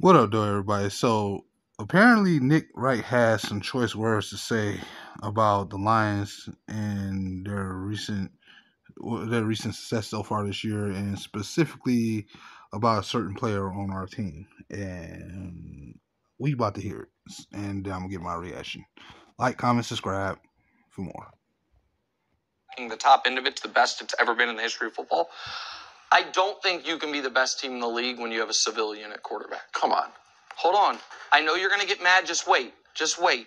What up, though, everybody? So apparently, Nick Wright has some choice words to say about the Lions and their recent their recent success so far this year, and specifically about a certain player on our team. And we about to hear it, and I'm gonna get my reaction. Like, comment, subscribe for more. The top end of it's the best it's ever been in the history of football. I don't think you can be the best team in the league when you have a civilian at quarterback. Come on. Hold on. I know you're going to get mad. Just wait. Just wait.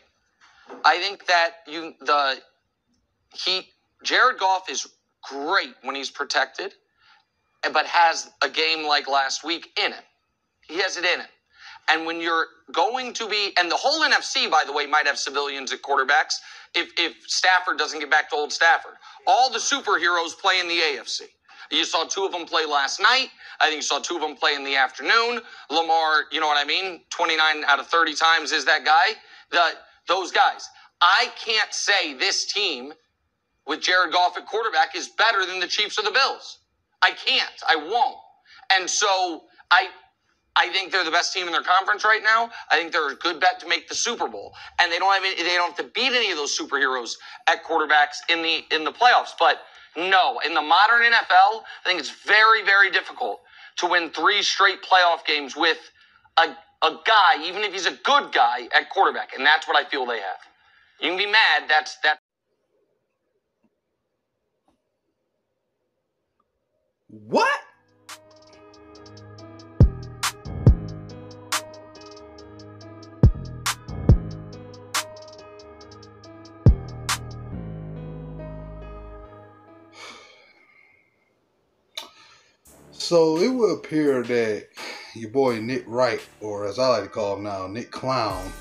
I think that you, the, he, Jared Goff is great when he's protected, but has a game like last week in him. He has it in him. And when you're going to be, and the whole NFC, by the way, might have civilians at quarterbacks if, if Stafford doesn't get back to old Stafford. All the superheroes play in the AFC. You saw two of them play last night. I think you saw two of them play in the afternoon. Lamar, you know what I mean? 29 out of 30 times is that guy. The, those guys. I can't say this team with Jared Goff at quarterback is better than the Chiefs or the Bills. I can't. I won't. And so I I think they're the best team in their conference right now. I think they're a good bet to make the Super Bowl, and they don't have any, they don't have to beat any of those superheroes at quarterbacks in the in the playoffs. But no, in the modern NFL, I think it's very, very difficult to win three straight playoff games with a, a guy, even if he's a good guy at quarterback. And that's what I feel they have. You can be mad. That's that. What? So it would appear that your boy Nick Wright, or as I like to call him now, Nick Clown,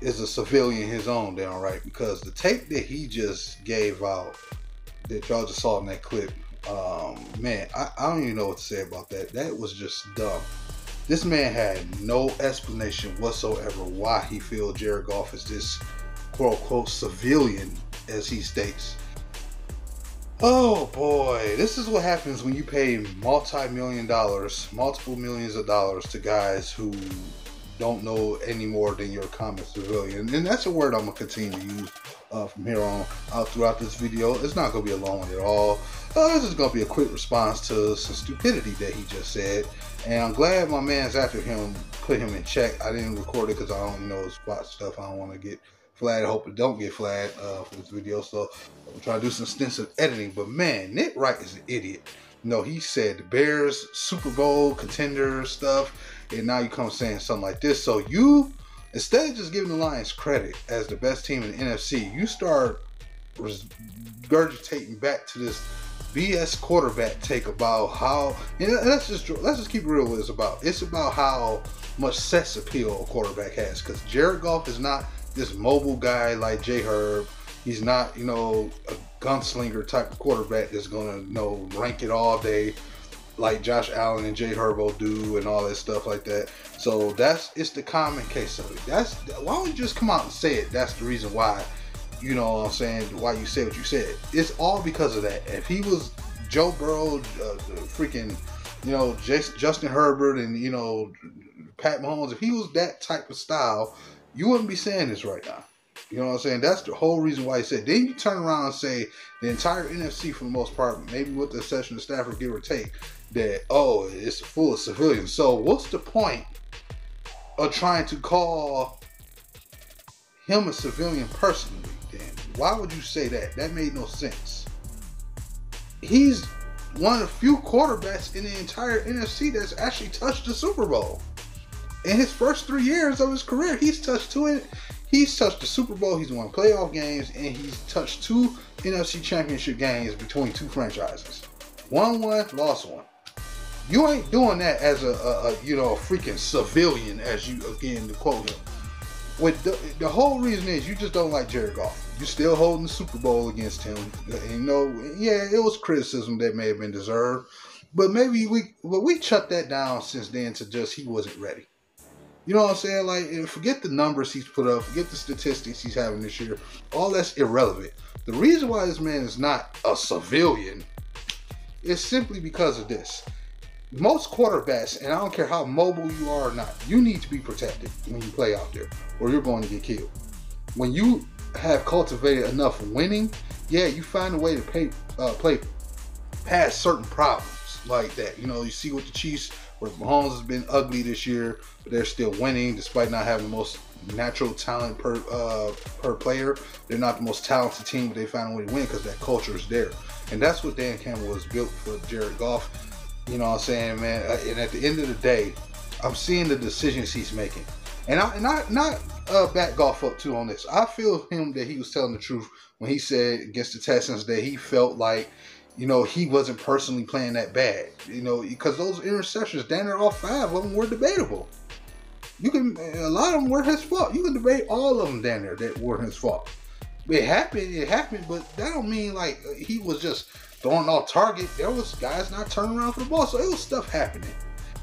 is a civilian his own downright because the tape that he just gave out that y'all just saw in that clip, um, man, I, I don't even know what to say about that. That was just dumb. This man had no explanation whatsoever why he feels Jared Goff is this quote unquote civilian, as he states. Oh boy, this is what happens when you pay multi-million dollars, multiple millions of dollars to guys who don't know any more than your common civilian. And that's a word I'm gonna continue to use uh, from here on out throughout this video. It's not gonna be a long one at all. Uh, this is gonna be a quick response to some stupidity that he just said. And I'm glad my man's after him, put him in check. I didn't record it because I don't know spot stuff. I don't want to get flagged. I hope it don't get flagged uh, for this video. So I'm trying to do some extensive editing. But man, Nick Wright is an idiot. Know, he said the Bears Super Bowl contender stuff, and now you come saying something like this. So you, instead of just giving the Lions credit as the best team in the NFC, you start regurgitating back to this BS quarterback take about how and let's just let's just keep it real what it's about. It's about how much sex appeal a quarterback has because Jared Goff is not this mobile guy like J Herb. He's not, you know, a gunslinger type of quarterback that's gonna, you know, rank it all day like Josh Allen and Jay Herbo do and all that stuff like that. So that's it's the common case of it. That's why don't you just come out and say it? That's the reason why, you know what I'm saying, why you said what you said. It's all because of that. If he was Joe Burrow, uh, freaking, you know, Jason, Justin Herbert and, you know, Pat Mahomes, if he was that type of style, you wouldn't be saying this right now. You know what I'm saying? That's the whole reason why he said. Then you turn around and say the entire NFC, for the most part, maybe with the exception of Stafford, give or take, that oh, it's full of civilians. So what's the point of trying to call him a civilian personally? Then why would you say that? That made no sense. He's one of the few quarterbacks in the entire NFC that's actually touched the Super Bowl in his first three years of his career, he's touched two. He's touched the Super Bowl. He's won playoff games, and he's touched two NFC Championship games between two franchises. Won one, lost one. You ain't doing that as a, a, a you know a freaking civilian, as you again to quote him. With the, the whole reason is you just don't like Jared Goff. You're still holding the Super Bowl against him. You know, yeah, it was criticism that may have been deserved, but maybe we but we shut that down since then to just he wasn't ready. You know what I'm saying? Like, forget the numbers he's put up, forget the statistics he's having this year. All that's irrelevant. The reason why this man is not a civilian is simply because of this. most quarterbacks, and I don't care how mobile you are or not, you need to be protected when you play out there, or you're going to get killed. When you have cultivated enough winning, yeah, you find a way to pay, uh, play past certain problems like that. You know, you see what the Chiefs, where Mahomes has been ugly this year, but they're still winning despite not having the most natural talent per uh, per player. They're not the most talented team, but they find a way to win because that culture is there. And that's what Dan Campbell was built for Jared Goff. You know what I'm saying, man? Uh, and at the end of the day, I'm seeing the decisions he's making. And I I not uh, back Goff up too on this. I feel him that he was telling the truth when he said against the Texans that he felt like, you know, he wasn't personally playing that bad. You know, because those interceptions, down there, all five of them were debatable. You can a lot of them were his fault. You can debate all of them down there that were his fault. It happened, it happened, but that don't mean like he was just throwing off target. There was guys not turning around for the ball, so it was stuff happening.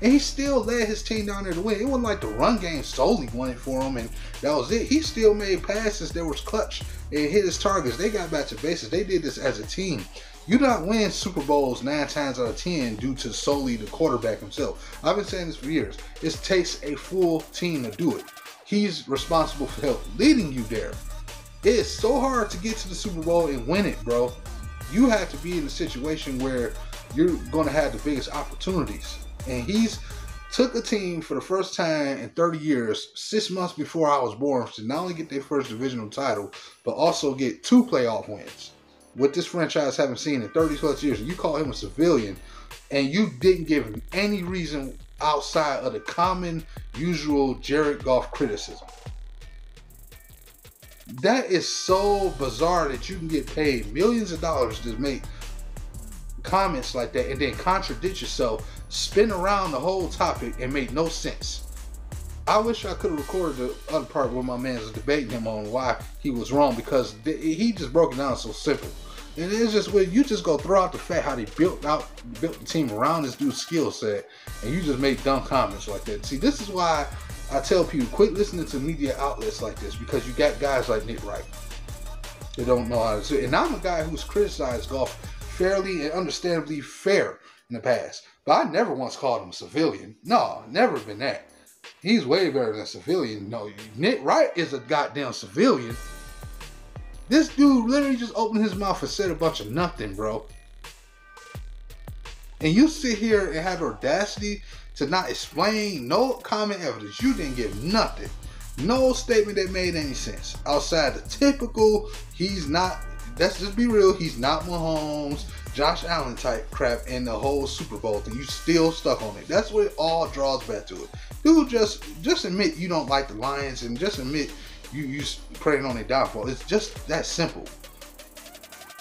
And he still led his team down there to win. It wasn't like the run game solely won it for him, and that was it. He still made passes that was clutch and hit his targets. They got back to bases. They did this as a team. You don't win Super Bowls nine times out of ten due to solely the quarterback himself. I've been saying this for years. It takes a full team to do it. He's responsible for help leading you there. It is so hard to get to the Super Bowl and win it, bro. You have to be in a situation where you're going to have the biggest opportunities. And he's took a team for the first time in 30 years, six months before I was born, to not only get their first divisional title, but also get two playoff wins. What this franchise haven't seen in 30 plus years, you call him a civilian, and you didn't give him any reason outside of the common, usual Jared Goff criticism. That is so bizarre that you can get paid millions of dollars to make comments like that and then contradict yourself, spin around the whole topic and make no sense. I wish I could have recorded the other part where my man was debating him on why he was wrong because he just broke it down so simple. And it's just where you just go throw out the fact how they built out built the team around this dude's skill set, and you just make dumb comments like that. See, this is why I tell people quit listening to media outlets like this because you got guys like Nick Wright. They don't know how to say. And I'm a guy who's criticized Goff fairly and understandably fair in the past, but I never once called him a civilian. No, never been that. He's way better than a civilian. No, Nick Wright is a goddamn civilian. This dude literally just opened his mouth and said a bunch of nothing, bro. And you sit here and have the audacity to not explain no common evidence. You didn't give nothing. No statement that made any sense. Outside the typical, he's not, let's just be real, he's not Mahomes, Josh Allen type crap and the whole Super Bowl thing. You still stuck on it. That's what it all draws back to it. Dude, just just admit you don't like the Lions and just admit you you praying on their downfall. It's just that simple.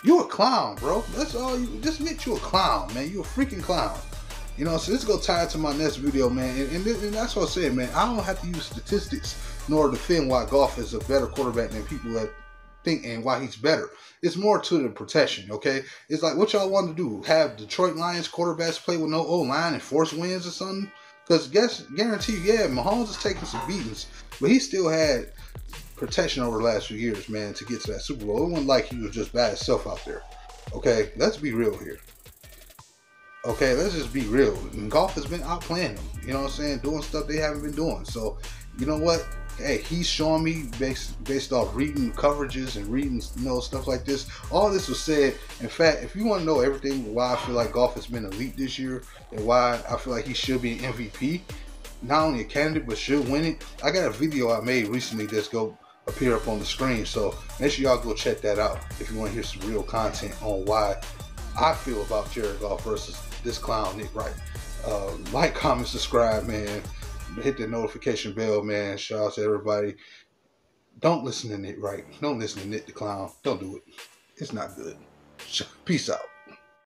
You a clown, bro. That's all you. Just admit you a clown, man. You a freaking clown. You know, so this go tie to my next video, man. And, and, and that's what I said, man. I don't have to use statistics nor defend why Goff is a better quarterback than people that think and why he's better. It's more to the protection, okay? It's like what y'all want to do. Have Detroit Lions quarterbacks play with no O line and force wins or something? Because guess guarantee, yeah, Mahomes is taking some beatings, but he still had protection over the last few years, man, to get to that Super Bowl. It wasn't like he was just by himself out there. Okay, let's be real here. Okay, let's just be real. And Goff has been outplaying them. You know what I'm saying? Doing stuff they haven't been doing. So, you know what? Hey, he's showing me based based off reading coverages and reading you know stuff like this. All this was said. In fact, if you want to know everything why I feel like Goff has been elite this year and why I feel like he should be an MVP, not only a candidate but should win it, I got a video I made recently that's go appear up on the screen. So make sure y'all go check that out if you want to hear some real content on why I feel about Jared Goff versus this clown Nick Wright. Uh, like, comment, subscribe, man. Hit the notification bell, man. Shout out to everybody. Don't listen to Nick Wright. Don't listen to Nick the Clown. Don't do it. It's not good. Peace out.